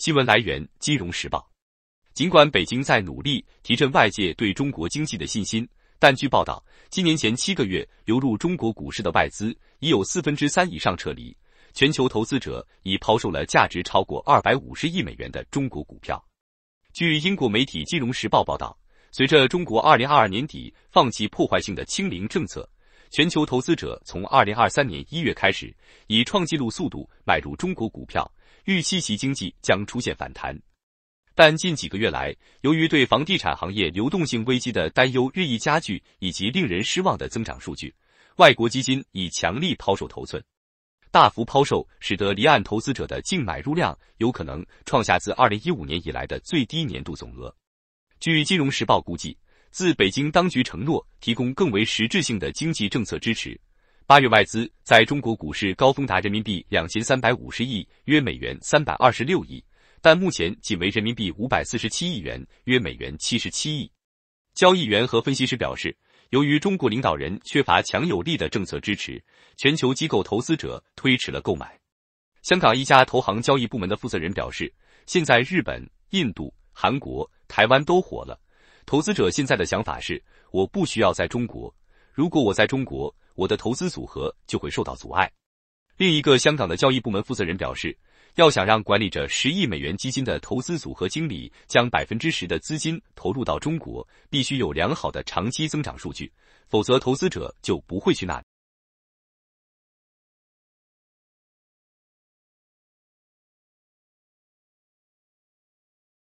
新闻来源：金融时报。尽管北京在努力提振外界对中国经济的信心，但据报道，今年前七个月流入中国股市的外资已有四分之三以上撤离，全球投资者已抛售了价值超过二百五十亿美元的中国股票。据英国媒体《金融时报》报道，随着中国二零二二年底放弃破坏性的清零政策，全球投资者从二零二三年一月开始以创纪录速度买入中国股票，预期其经济将出现反弹。但近几个月来，由于对房地产行业流动性危机的担忧日益加剧，以及令人失望的增长数据，外国基金已强力抛售头寸。大幅抛售使得离岸投资者的净买入量有可能创下自二零一五年以来的最低年度总额。据《金融时报》估计，自北京当局承诺提供更为实质性的经济政策支持，八月外资在中国股市高峰达人民币两千三百五十亿，约美元三百二十六亿。但目前仅为人民币五百四十七亿元，约美元七十七亿。交易员和分析师表示，由于中国领导人缺乏强有力的政策支持，全球机构投资者推迟了购买。香港一家投行交易部门的负责人表示，现在日本、印度、韩国、台湾都火了，投资者现在的想法是，我不需要在中国，如果我在中国，我的投资组合就会受到阻碍。另一个香港的交易部门负责人表示。要想让管理着十亿美元基金的投资组合经理将百分之十的资金投入到中国，必须有良好的长期增长数据，否则投资者就不会去那里。